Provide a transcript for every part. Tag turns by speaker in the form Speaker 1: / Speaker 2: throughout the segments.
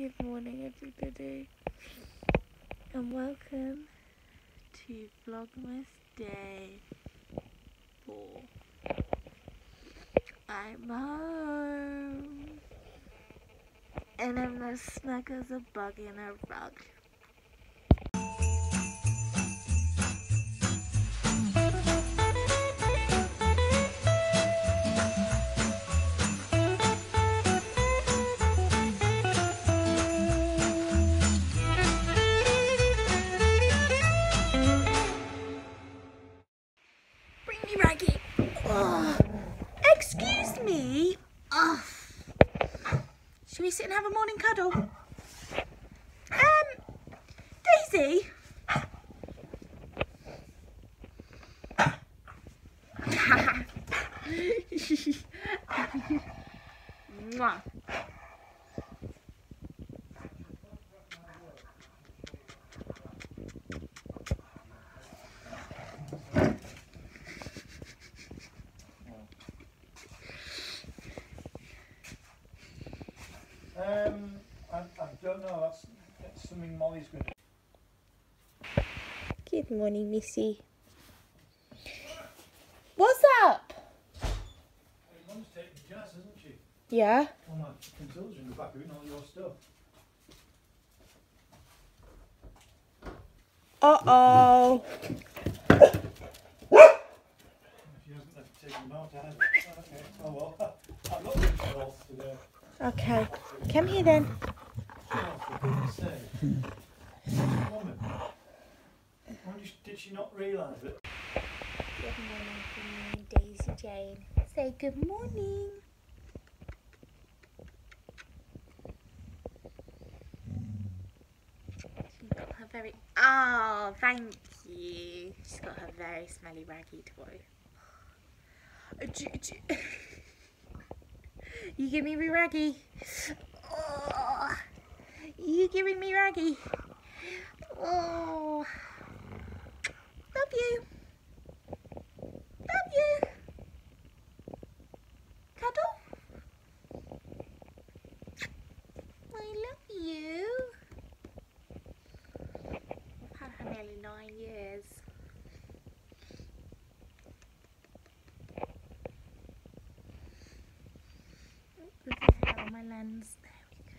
Speaker 1: Good morning, everybody, and welcome to Vlogmas Day 4. I'm home, and I'm as snug as a bug in a rug. Me. Oh. Shall we sit and have a morning cuddle? Um, Daisy. Mwah.
Speaker 2: Um, I, I don't know. That's, that's something Mollie's going to.
Speaker 1: Good morning, Missy. What's up?
Speaker 2: Mum's taking jazz, isn't she?
Speaker 1: Yeah.
Speaker 2: All my controls in the back all your stuff.
Speaker 1: Uh oh.
Speaker 2: She hasn't left to them out either. Oh, okay. Oh well. I'm not going today.
Speaker 1: Okay. Come here then.
Speaker 2: Why did- she not realise it?
Speaker 1: Good morning me, Daisy Jane. Say good morning. She's got her very. Oh, thank you. She's got her very smelly raggy toy. Uh, You give me me raggy. Oh, you giving me raggy. Oh, love you. Love you. Cuddle. I love you. I've had her nearly nine years. Is how my lens. There we go.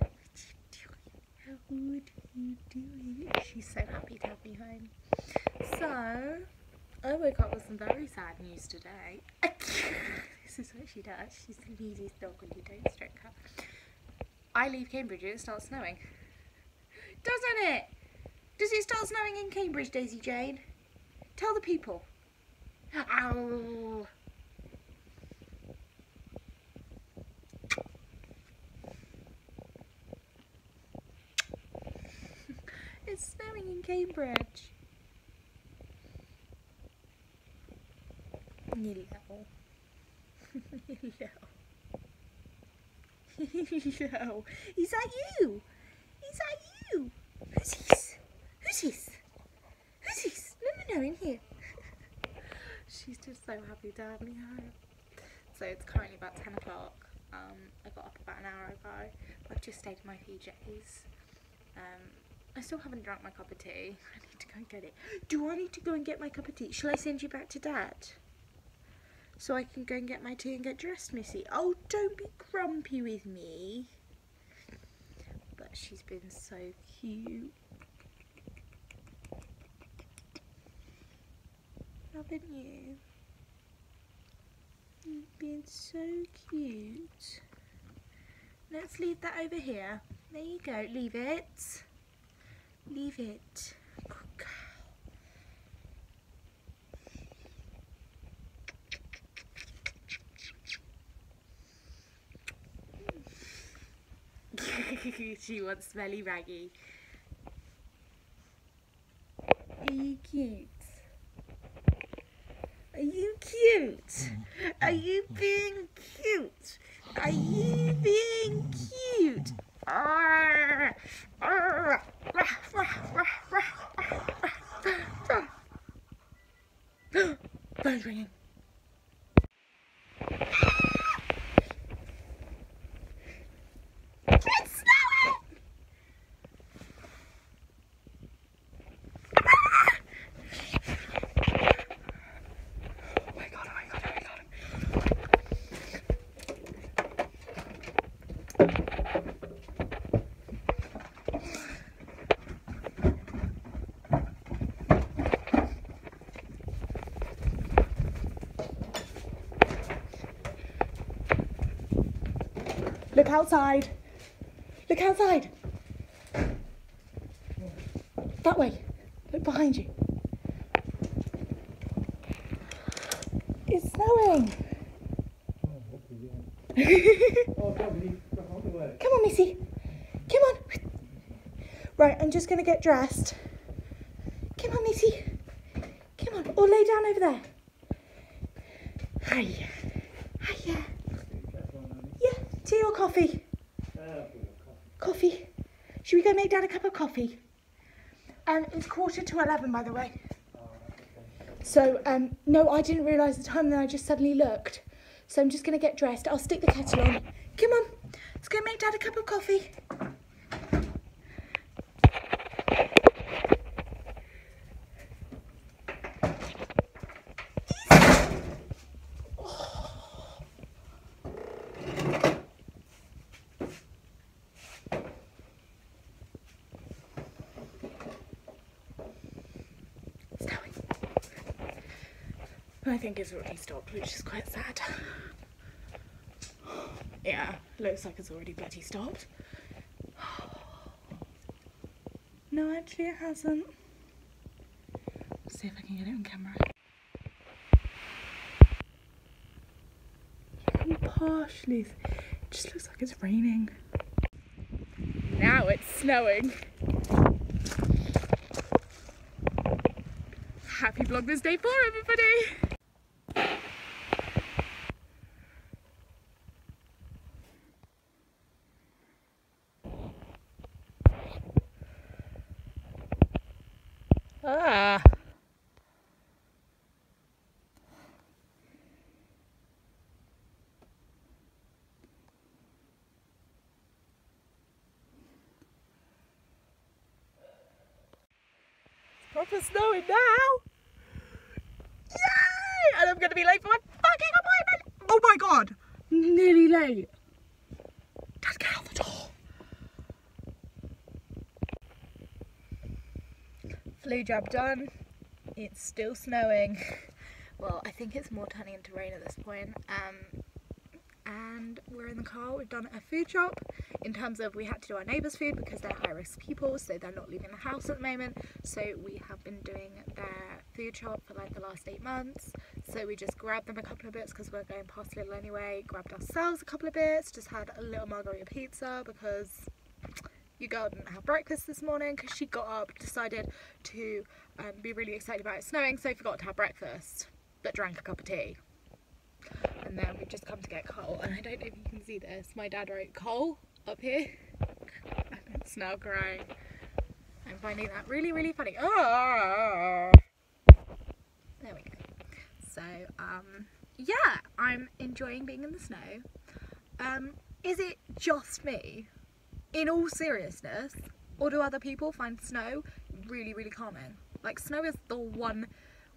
Speaker 1: What you doing? How are you doing? She's so happy to have me home. So, I woke up with some very sad news today. this is what she does. She's the easiest dog when you don't stroke her. I leave Cambridge and it starts snowing. Doesn't it? Does it start snowing in Cambridge, Daisy Jane? Tell the people. Ow. it's snowing in Cambridge. You little. no. Is that you? Is that you? Who's this? Who's this? Who's this? Let me know in here. She's just so happy to have me home. So it's currently about 10 o'clock. Um, I got up about an hour ago. I've just stayed in my PJs. Um, I still haven't drunk my cup of tea. I need to go and get it. Do I need to go and get my cup of tea? Shall I send you back to Dad? So I can go and get my tea and get dressed, Missy. Oh, don't be grumpy with me. But she's been so cute. Haven't you? You've been so cute. Let's leave that over here. There you go. Leave it. Leave it. Good girl. she wants smelly raggy. Are you cute? Are you cute? Are you being cute? Are you being cute? Arr, arr, rah, rah, rah, rah, rah, rah, rah. Phone's ringing. Look outside. Look outside. That way. Look behind you. It's snowing.
Speaker 2: Oh, come on
Speaker 1: Missy. Come on. Right, I'm just going to get dressed. Come on, Missy. Come on. Or lay down over there. Hi. Hiya. Yeah, tea or coffee? Coffee. Should we go make Dad a cup of coffee? Um, it's quarter to 11, by the way. So, um, no, I didn't realise the time, then I just suddenly looked. So I'm just going to get dressed. I'll stick the kettle on. Come on, go make Dad a cup of coffee. I think it's already stopped, which is quite sad. Yeah, looks like it's already bloody stopped. No, actually it hasn't. Let's see if I can get it on camera. Partially. It just looks like it's raining. Now it's snowing. Happy Vlogmas Day 4, everybody! Ah. Proper snowing now. Yay! And I'm gonna be late for my fucking appointment. Oh my god, nearly late. Dad, get out the door. Flu jab done. It's still snowing. Well, I think it's more turning into rain at this point. Um, and we're in the car. We've done a food shop in terms of we had to do our neighbours' food because they're high risk people, so they're not leaving the house at the moment. So we have been doing their food shop for like the last eight months. So we just grabbed them a couple of bits because we're going past Lidl anyway. Grabbed ourselves a couple of bits. Just had a little margarita pizza because your girl didn't have breakfast this morning because she got up, decided to um, be really excited about it snowing, so forgot to have breakfast, but drank a cup of tea. And then we've just come to get coal, and I don't know if you can see this. My dad wrote coal up here, and it's now growing. I'm finding that really, really funny. Oh, there we go. So, um, yeah, I'm enjoying being in the snow. Um, is it just me? In all seriousness, or do other people find snow really, really calming? Like, snow is the one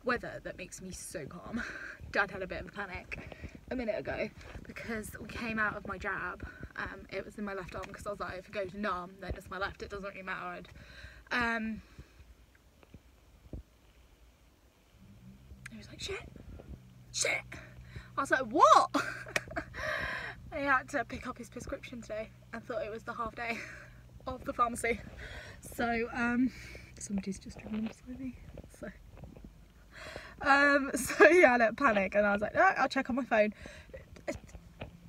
Speaker 1: weather that makes me so calm. Dad had a bit of a panic a minute ago because we came out of my jab. Um, it was in my left arm because I was like, if it goes numb, then it's my left, it doesn't really matter. Um, he was like, shit, shit. I was like, what? I had to pick up his prescription today and thought it was the half day of the pharmacy. So, um, somebody's just driven beside me. So, um, so yeah, I let panic and I was like, no, I'll check on my phone.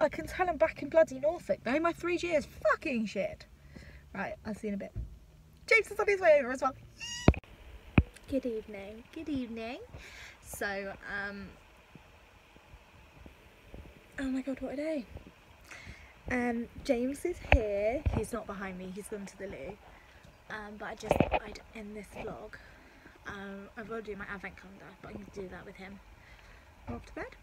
Speaker 1: I can tell I'm back in bloody Norfolk though. My 3G is fucking shit. Right, I'll see you in a bit. James is on his way over as well. Good evening. Good evening. So, um, oh my god, what a day. Um, James is here. He's not behind me. He's gone to the loo. Um, but I just I'd end this vlog. Um, I will do my advent calendar, but I'm going to do that with him. I'm off to bed.